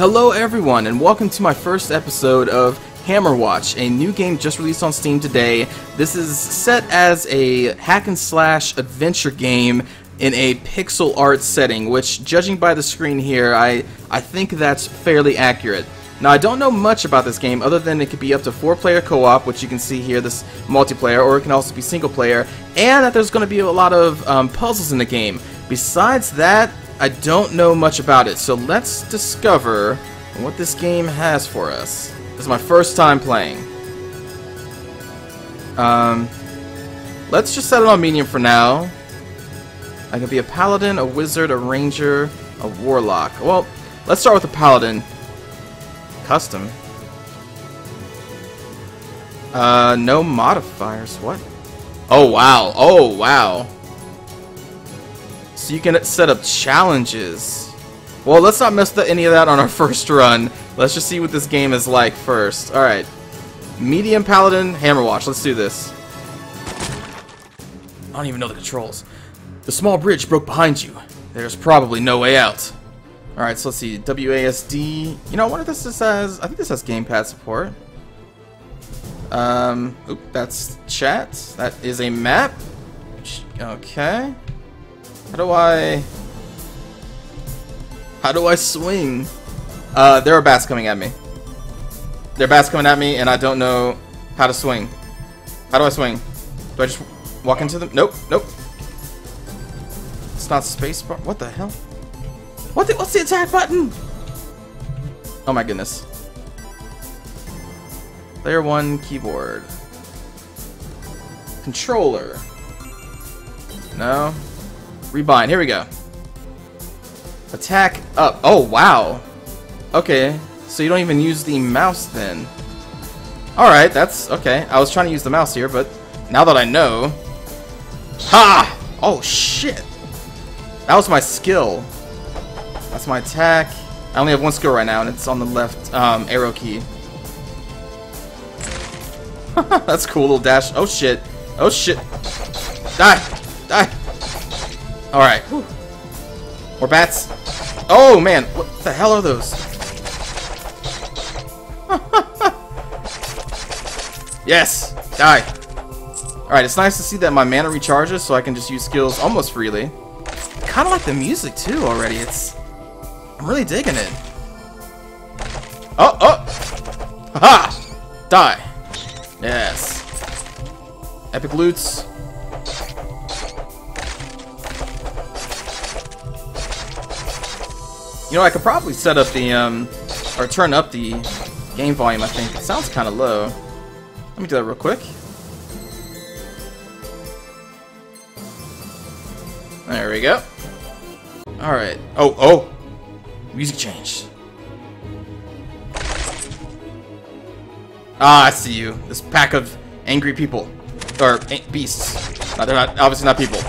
Hello everyone and welcome to my first episode of Hammerwatch, a new game just released on Steam today. This is set as a hack and slash adventure game in a pixel art setting, which judging by the screen here, I, I think that's fairly accurate. Now I don't know much about this game other than it could be up to 4 player co-op, which you can see here, this multiplayer, or it can also be single player, and that there's going to be a lot of um, puzzles in the game. Besides that, I don't know much about it, so let's discover what this game has for us. This is my first time playing. Um, let's just set it on medium for now. I can be a paladin, a wizard, a ranger, a warlock. Well, let's start with a paladin. Custom. Uh, no modifiers. What? Oh, wow. Oh, wow. So you can set up challenges. Well, let's not mess with any of that on our first run. Let's just see what this game is like first. Alright. Medium Paladin, Hammerwatch. Let's do this. I don't even know the controls. The small bridge broke behind you. There's probably no way out. Alright, so let's see. WASD. You know, I wonder if this has... I think this has gamepad support. Um, oop, that's chat. That is a map. Okay. How do I... How do I swing? Uh, there are bats coming at me. There are bats coming at me, and I don't know how to swing. How do I swing? Do I just walk into them? Nope, nope. It's not spacebar. What the hell? What the, what's the attack button? Oh my goodness. Player 1 keyboard. Controller. No. Rebind. Here we go. Attack up. Oh, wow. Okay. So you don't even use the mouse then. Alright, that's okay. I was trying to use the mouse here, but now that I know... Ha! Oh, shit. That was my skill. That's my attack. I only have one skill right now, and it's on the left um, arrow key. that's cool, little dash. Oh, shit. Oh, shit. Die! Die! Alright. More bats. Oh, man. What the hell are those? yes! Die. Alright, it's nice to see that my mana recharges so I can just use skills almost freely. kind of like the music, too, already. It's... I'm really digging it. Oh, oh! Haha! Die. Yes. Epic loots. You know, I could probably set up the, um, or turn up the game volume, I think. It sounds kind of low. Let me do that real quick. There we go. Alright. Oh, oh! Music changed. Ah, I see you. This pack of angry people. Or beasts. No, they're not, obviously not people.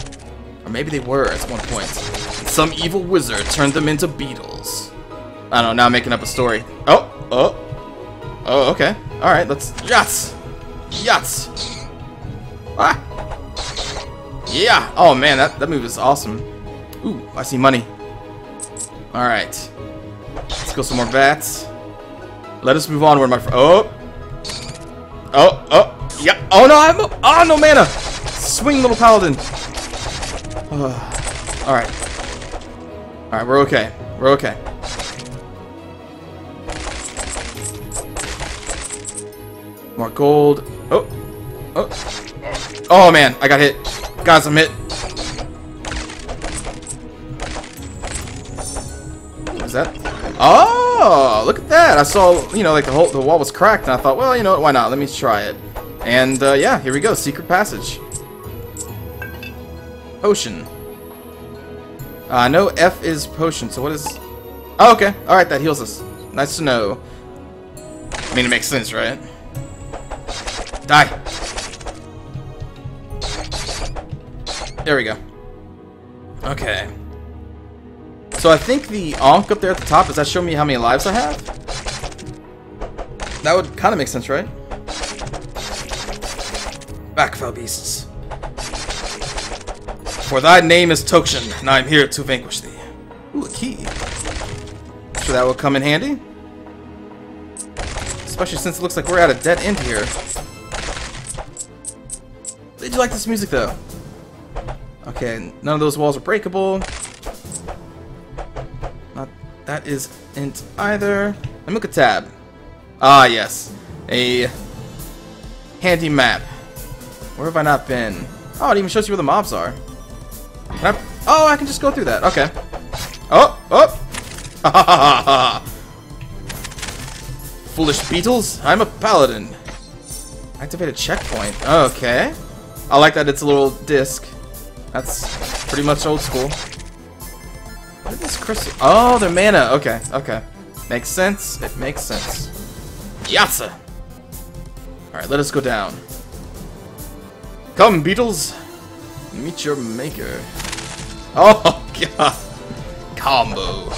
Or maybe they were at one point. Some evil wizard turned them into beetles. I don't know, now I'm making up a story. Oh, oh. Oh, okay. Alright, let's... Yachts! Yachts! Ah! Yeah! Oh man, that, that move is awesome. Ooh, I see money. Alright. Let's go some more bats. Let us move onward, my friend. Oh! Oh, oh, yeah. Oh no, I'm... Oh, no mana! Swing, little paladin. Alright. Alright, we're okay. We're okay. More gold. Oh. Oh. Oh, man. I got hit. Guys, I'm hit. Is that? Oh, look at that. I saw, you know, like the whole the wall was cracked, and I thought, well, you know why not? Let me try it. And, uh, yeah, here we go. Secret passage. Potion. Uh, no F is potion, so what is... Oh, okay. Alright, that heals us. Nice to know. I mean, it makes sense, right? Die! There we go. Okay. So I think the ankh up there at the top, does that show me how many lives I have? That would kind of make sense, right? Back, foul beasts. For thy name is Tokshen, and I am here to vanquish thee. Ooh, a key. Sure that will come in handy. Especially since it looks like we're at a dead end here. Did you like this music though? Okay, none of those walls are breakable. Not that isn't either. Let me look at tab. Ah yes. A handy map. Where have I not been? Oh, it even shows you where the mobs are. I, oh, I can just go through that. Okay. Oh, oh. Foolish beetles, I'm a paladin. Activate a checkpoint. Okay. I like that it's a little disc. That's pretty much old school. What is this crystal? Oh, they're mana. Okay, okay. Makes sense. It makes sense. Yatsa! Alright, let us go down. Come, beetles! Meet your maker. Oh, God. Combo.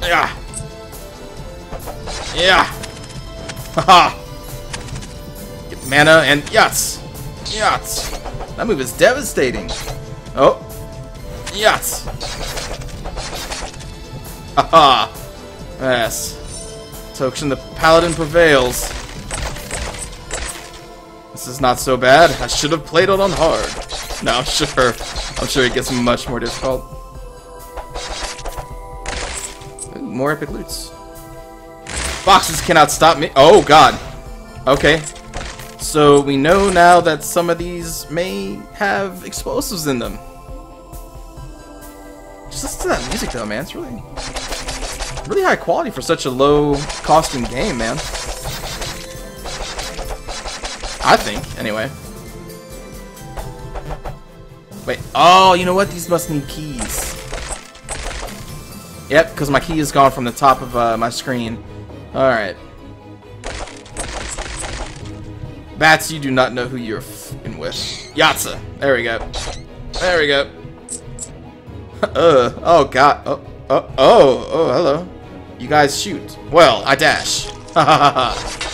Yeah. Yeah. Haha. Get mana and yachts. Yachts. That move is devastating. Oh. Yachts. Haha. yes. Token the paladin prevails. This is not so bad. I should have played it on hard. No, sure. I'm sure it gets much more difficult. Ooh, more epic loots. Boxes cannot stop me. Oh, God. Okay. So we know now that some of these may have explosives in them. Just listen to that music, though, man. It's really, really high quality for such a low costing game, man. I think, anyway. Wait, oh, you know what? These must need keys. Yep, because my key is gone from the top of uh, my screen. Alright. Bats, you do not know who you're f***ing with. Yatsa. There we go. There we go. uh, oh god. Oh, oh, oh, oh, hello. You guys shoot. Well, I dash. Ha ha ha ha.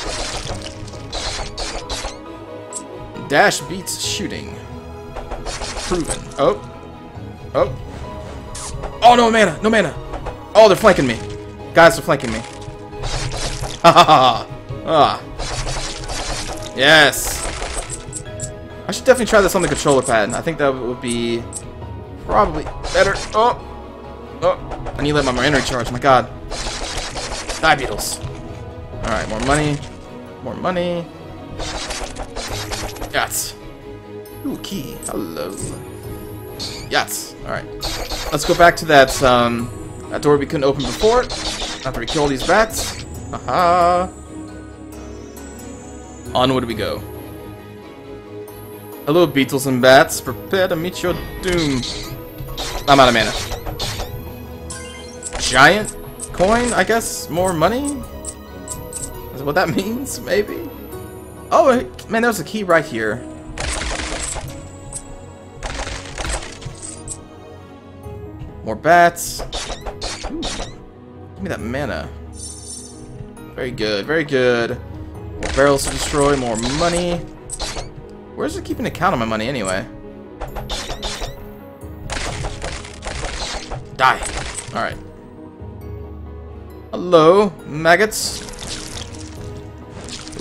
Dash beats shooting. Proven. Oh. Oh. Oh, no mana. No mana. Oh, they're flanking me. Guys are flanking me. Ha ha ha. Ah. Yes. I should definitely try this on the controller pad. I think that would be probably better. Oh. Oh. I need to let my mana recharge. My god. Die, beetles. Alright, more money. More money. Yes. Ooh, key. Hello. Yes. Alright. Let's go back to that, um, that door we couldn't open before. After we kill all these bats. Haha. Onward we go. Hello, beetles and bats. Prepare to meet your doom. I'm out of mana. Giant coin, I guess? More money? Is what that means? Maybe? Oh, man, there's a key right here. More bats. Ooh. Give me that mana. Very good, very good. More barrels to destroy, more money. Where's it keeping account of my money anyway? Die. Alright. Hello, maggots.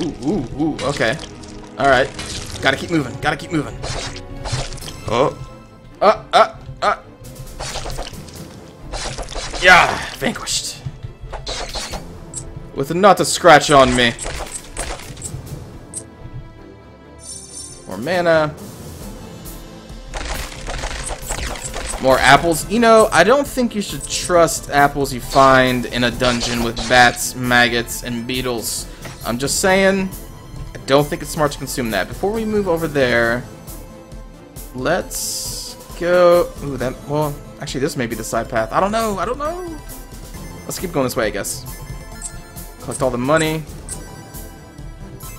Ooh, ooh, ooh, okay. Alright. Gotta keep moving, gotta keep moving. Oh. Uh, uh, uh. Yeah, vanquished. With not a scratch on me. More mana. More apples. You know, I don't think you should trust apples you find in a dungeon with bats, maggots, and beetles. I'm just saying, I don't think it's smart to consume that. Before we move over there, let's go... Ooh, that... Well, actually, this may be the side path. I don't know. I don't know. Let's keep going this way, I guess. Collect all the money.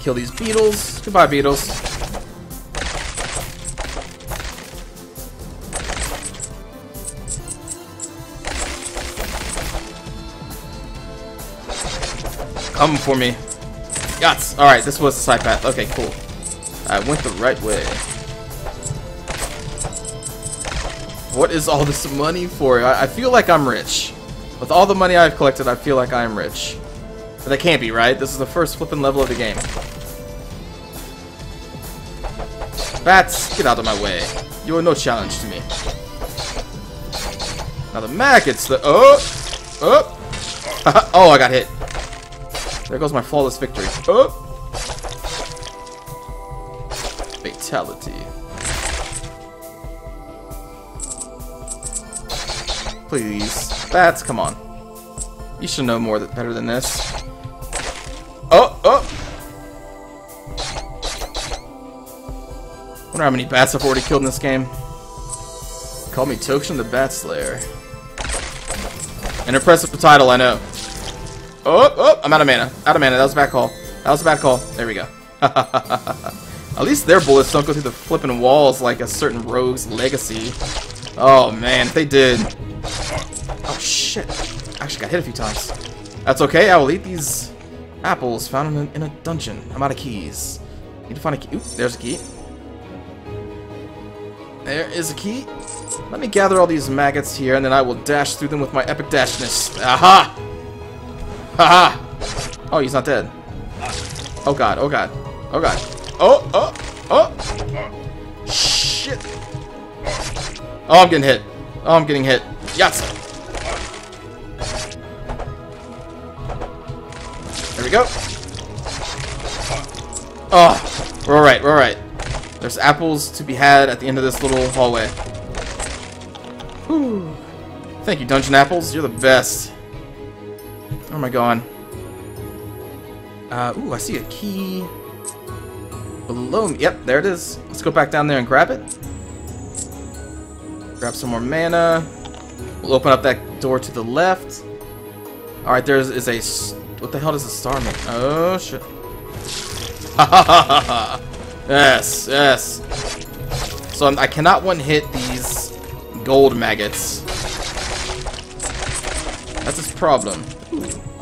Kill these beetles. Goodbye, beetles. Come for me. Yachts. Alright, this was the side path. Okay, cool. I went the right way. What is all this money for? I, I feel like I'm rich. With all the money I've collected, I feel like I am rich. But that can't be, right? This is the first flipping level of the game. Bats, get out of my way. You are no challenge to me. Now the maggots, the... Oh! Oh! oh, I got hit. There goes my flawless victory. Oh! Fatality. Please. Bats, come on. You should know more better than this. Oh, oh! wonder how many bats I've already killed in this game. Call me Tokshen the Bat Slayer. An impressive title, I know. Oh, oh, I'm out of mana. Out of mana. That was a bad call. That was a bad call. There we go. At least their bullets don't go through the flipping walls like a certain rogue's legacy. Oh, man. If they did... Oh, shit. I actually got hit a few times. That's okay. I will eat these apples found in a, in a dungeon. I'm out of keys. Need to find a key. Oop, there's a key. There is a key. Let me gather all these maggots here, and then I will dash through them with my epic dashness. Aha! Haha! Oh, he's not dead. Oh god, oh god. Oh god. Oh, oh, oh! Shit! Oh, I'm getting hit. Oh, I'm getting hit. Yes! There we go. Oh, we're alright, we're alright. There's apples to be had at the end of this little hallway. Whew. Thank you, Dungeon Apples. You're the best. Where am I going? Uh, ooh, I see a key below me. Yep, there it is. Let's go back down there and grab it. Grab some more mana. We'll open up that door to the left. Alright, there is a... What the hell does a star mean? Oh, shit. Yes, yes. So I'm, I cannot one-hit these gold maggots. That's his problem.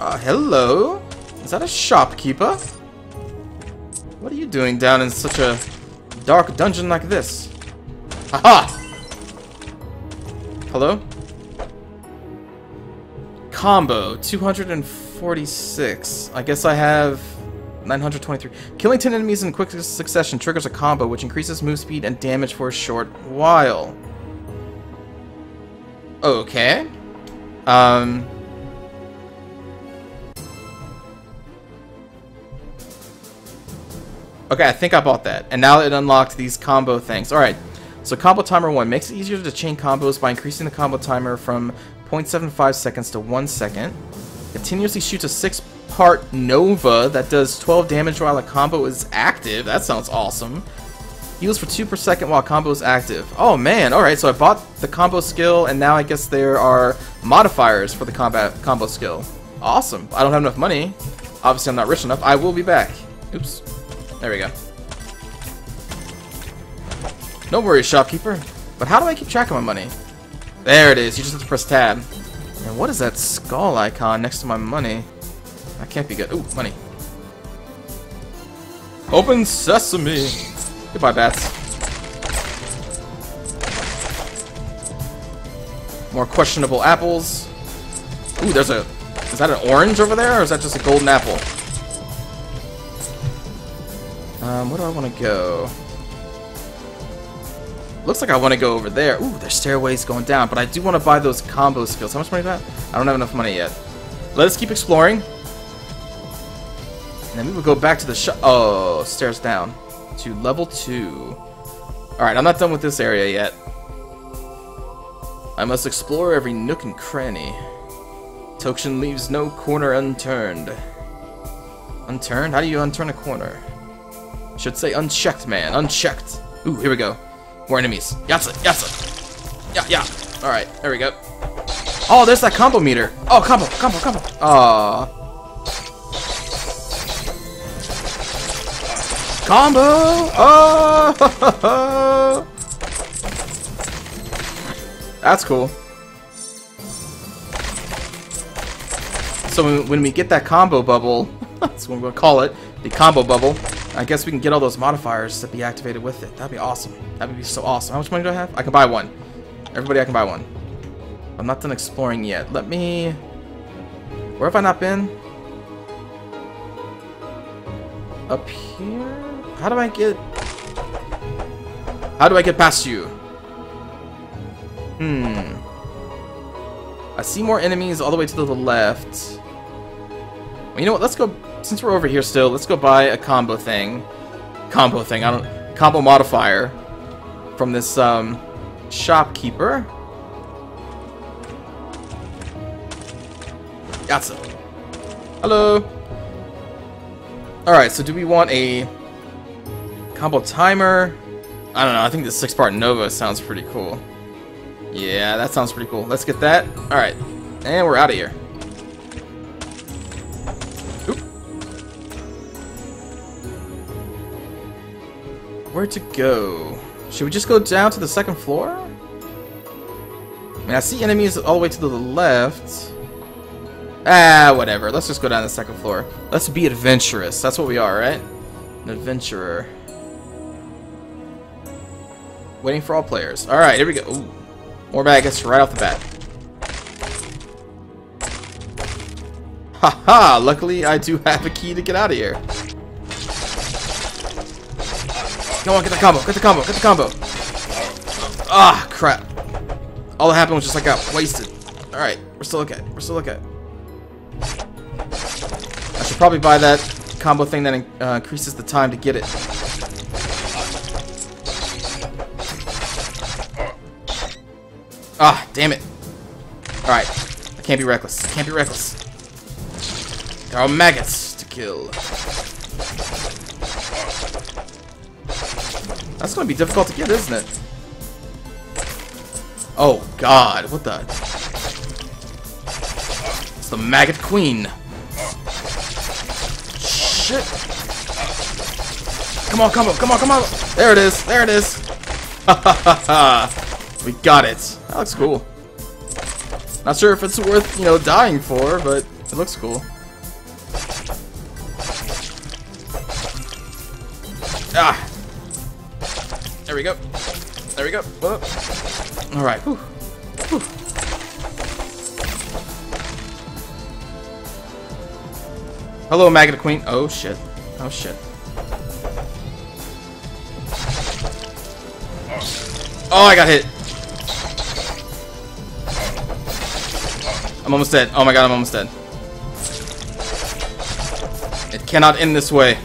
Uh, hello? Is that a shopkeeper? What are you doing down in such a dark dungeon like this? Haha! Hello? Combo, 246. I guess I have 923. Killing 10 enemies in quick succession triggers a combo which increases move speed and damage for a short while. Okay. Um... Okay, I think I bought that. And now it unlocked these combo things. Alright, so combo timer 1 makes it easier to chain combos by increasing the combo timer from 0.75 seconds to 1 second. Continuously shoots a 6 part Nova that does 12 damage while a combo is active. That sounds awesome. Heals for 2 per second while combo is active. Oh man, alright, so I bought the combo skill and now I guess there are modifiers for the combat combo skill. Awesome. I don't have enough money. Obviously I'm not rich enough. I will be back. Oops. There we go. No worries, shopkeeper. But how do I keep track of my money? There it is. You just have to press tab. And what is that skull icon next to my money? That can't be good. Ooh, money. Open sesame! Goodbye, bats. More questionable apples. Ooh, there's a... Is that an orange over there, or is that just a golden apple? Um, where do I want to go? Looks like I want to go over there. Ooh, there's stairways going down, but I do want to buy those combo skills. How much money do I have? I don't have enough money yet. Let us keep exploring. And then we will go back to the shop. Oh, stairs down. To level 2. Alright, I'm not done with this area yet. I must explore every nook and cranny. Tokshen leaves no corner unturned. Unturned? How do you unturn a corner? Should say unchecked, man. Unchecked. Ooh, here we go. More enemies. Yatsa, yatsa. Yeah, yeah. Alright, there we go. Oh, there's that combo meter. Oh, combo, combo, combo. Aww. Combo! Oh! That's cool. So when we get that combo bubble, that's what we're gonna call it, the combo bubble, I guess we can get all those modifiers to be activated with it. That'd be awesome. That would be so awesome. How much money do I have? I can buy one. Everybody, I can buy one. I'm not done exploring yet. Let me... Where have I not been? Up here? How do I get... How do I get past you? Hmm. I see more enemies all the way to the left. Well, you know what? Let's go... Since we're over here still, let's go buy a combo thing. Combo thing. I don't... Combo modifier. From this, um... Shopkeeper. Yatsa. Hello. Alright, so do we want a combo timer? I don't know, I think the six-part Nova sounds pretty cool. Yeah, that sounds pretty cool. Let's get that. Alright, and we're out of here. Where to go? Should we just go down to the second floor? I mean, I see enemies all the way to the left. Ah, whatever. Let's just go down to the second floor. Let's be adventurous. That's what we are, right? An adventurer. Waiting for all players. Alright, here we go. Ooh. More maggots right off the bat. Haha! -ha, luckily, I do have a key to get out of here. Come on, get the combo, get the combo, get the combo. Ah, crap. All that happened was just like got wasted. Alright, we're still okay. We're still okay. I should probably buy that combo thing that uh, increases the time to get it. Ah, damn it. Alright. I can't be reckless. I can't be reckless. There are maggots to kill. That's to be difficult to get, isn't it? Oh, God. What the... It's the maggot queen shit. Come on, come on, come on, come on. There it is. There it is. we got it. That looks cool. Not sure if it's worth, you know, dying for, but it looks cool. Ah. There we go. There we go. All right. Whew. Whew. Hello, Maggot Queen. Oh, shit. Oh, shit. Oh, I got hit. I'm almost dead. Oh my god, I'm almost dead. It cannot end this way.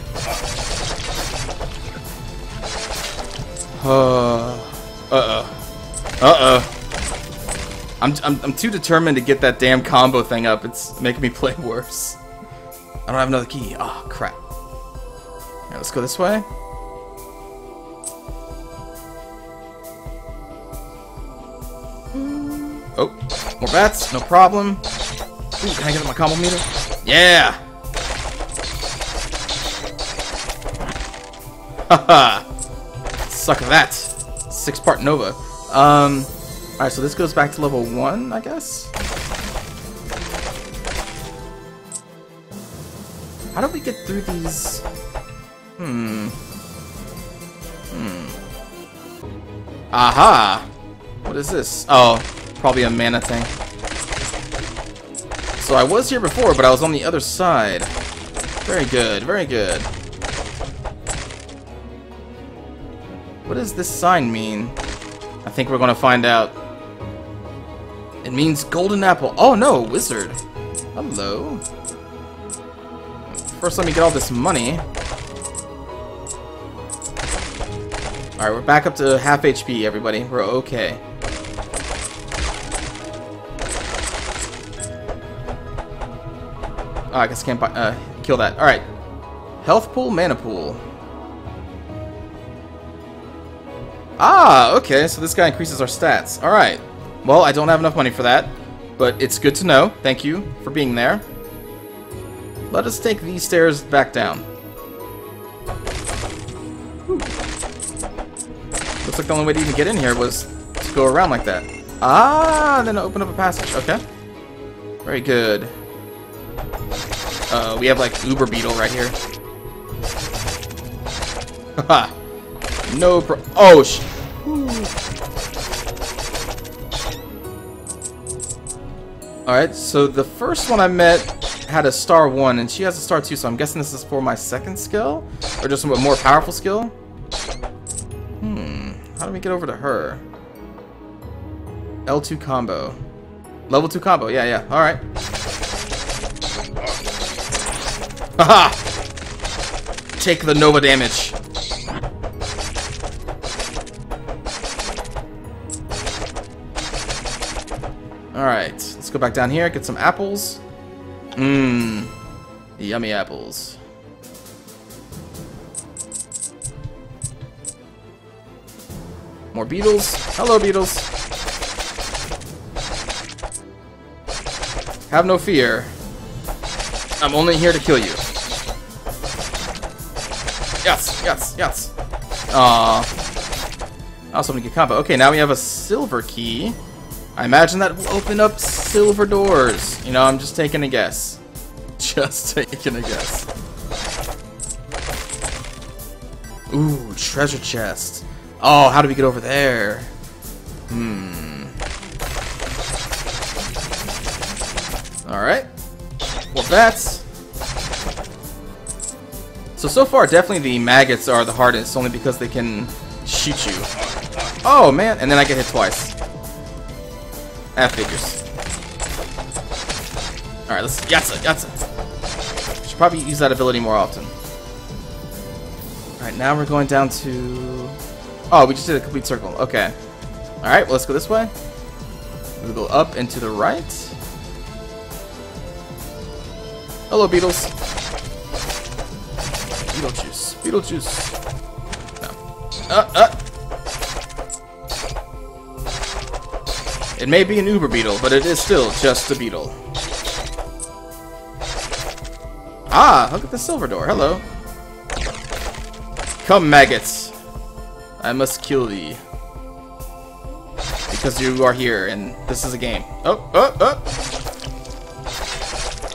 Uh, uh-oh. Uh-oh. I'm, I'm, I'm too determined to get that damn combo thing up. It's making me play worse. I don't have another key. Oh, crap. Let's go this way. Oh, more bats, no problem. Ooh, can I get my combo meter? Yeah! Haha! Suck at that. Six-part Nova. Um, alright, so this goes back to level 1, I guess? How do we get through these? Hmm. Hmm. Aha! What is this? Oh, probably a mana thing. So I was here before, but I was on the other side. Very good, very good. What does this sign mean? I think we're gonna find out. It means golden apple. Oh no, wizard. Hello. First, let me get all this money. Alright, we're back up to half HP, everybody. We're okay. Oh, I guess I can't buy, uh, kill that. Alright. Health pool, mana pool. Ah, okay, so this guy increases our stats. Alright. Well, I don't have enough money for that, but it's good to know. Thank you for being there. Let us take these stairs back down. Whew. Looks like the only way to even get in here was to go around like that. Ah, then open up a passage. Okay. Very good. Uh, we have like Uber Beetle right here. Haha. no pro- Oh, sh- Alright, so the first one I met had a star 1, and she has a star 2, so I'm guessing this is for my second skill? Or just a more powerful skill? Hmm, how do we get over to her? L2 combo. Level 2 combo, yeah, yeah, alright. Haha! Take the Nova damage. Let's go back down here, get some apples. Mmm, yummy apples. More beetles. Hello, beetles. Have no fear. I'm only here to kill you. Yes, yes, yes. Aww. I also want to get combo. Okay, now we have a silver key. I imagine that will open up silver doors. You know, I'm just taking a guess. Just taking a guess. Ooh, treasure chest. Oh, how do we get over there? Hmm. Alright. Well, that's... So, so far, definitely the maggots are the hardest, only because they can shoot you. Oh, man, and then I get hit twice. Half figures. Alright, let's Yatsa, Yatsa. Should probably use that ability more often. Alright, now we're going down to... Oh, we just did a complete circle. Okay. Alright, well, let's go this way. We'll go up and to the right. Hello, Beetles. Beetlejuice. Beetlejuice. No. Uh, uh. It may be an uber beetle, but it is still just a beetle. Ah, look at the silver door. Hello. Come, maggots. I must kill thee. Because you are here, and this is a game. Oh, oh, oh!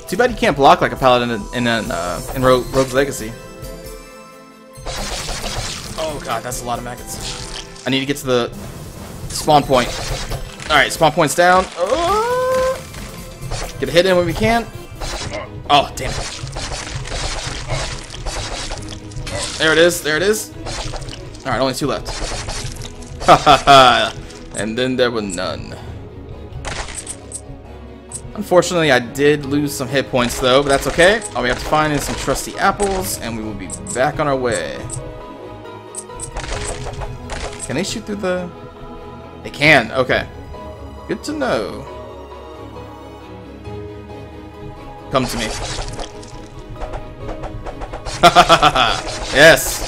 Too bad you can't block like a paladin in, in, uh, in Rogue, Rogue's Legacy. Oh god, that's a lot of maggots. I need to get to the spawn point. Alright, spawn point's down. Uh, get a hit in when we can. Oh, damn it. There it is, there it is. Alright, only two left. Ha ha ha! And then there were none. Unfortunately, I did lose some hit points though, but that's okay. All we have to find is some trusty apples, and we will be back on our way. Can they shoot through the... They can, okay. Good to know. Come to me. yes!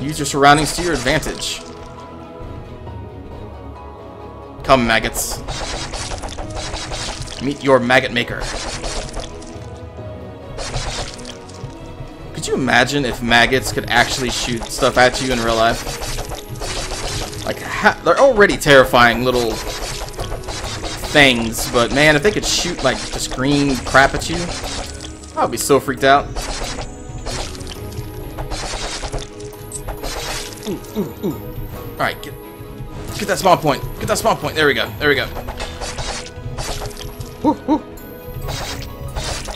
Use your surroundings to your advantage. Come, maggots. Meet your maggot maker. Could you imagine if maggots could actually shoot stuff at you in real life? Like, they're already terrifying little things, but man, if they could shoot, like, just green crap at you, I would be so freaked out. Ooh, ooh, ooh. Alright, get, get that spawn point. Get that spawn point. There we go. There we go. Woo, woo.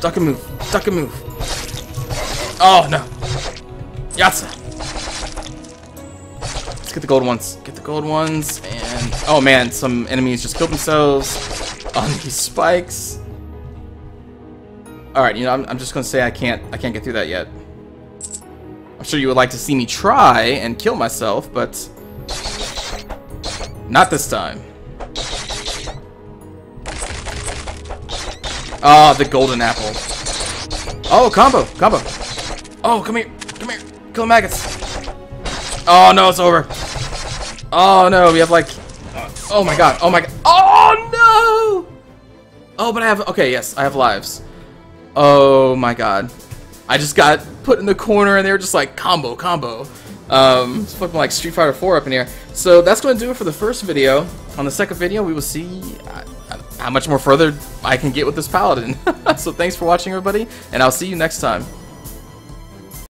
Duck and move. Duck and move. Oh, no. Yatsa. The gold ones. Get the gold ones. And, oh man, some enemies just killed themselves on these spikes. Alright, you know, I'm, I'm just gonna say I can't, I can't get through that yet. I'm sure you would like to see me try and kill myself, but not this time. Ah, oh, the golden apple. Oh, combo, combo. Oh, come here, come here. Kill maggots. Oh, no, it's over. Oh, no, we have like... Oh, my God. Oh, my God. Oh, no! Oh, but I have... Okay, yes, I have lives. Oh, my God. I just got put in the corner and they were just like, combo, combo. Um, it's fucking like Street Fighter 4 up in here. So that's going to do it for the first video. On the second video, we will see uh, how much more further I can get with this paladin. so thanks for watching, everybody, and I'll see you next time.